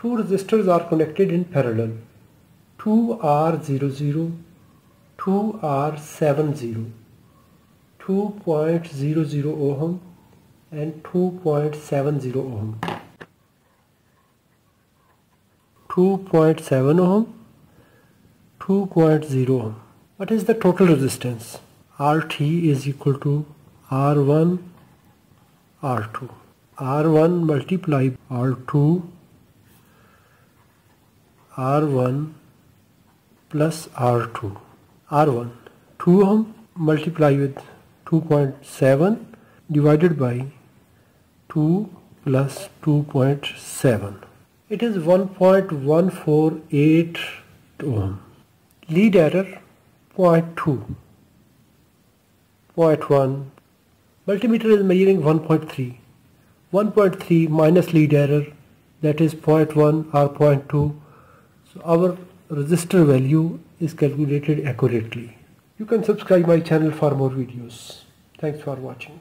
two resistors are connected in parallel. 2R00 2R70 2.00 ohm and 2.70 ohm. 2.7 ohm 2.0 ohm. What is the total resistance? RT is equal to R1 R2 R1 multiply R2 R1 plus R2 R1 2 ohm multiply with 2.7 divided by 2 plus 2.7 it is 1.148 ohm. Lead error 0.2 0.1 multimeter is measuring 1.3 1.3 minus lead error that is 0.1 or 0.2 so our resistor value is calculated accurately you can subscribe my channel for more videos. Thanks for watching.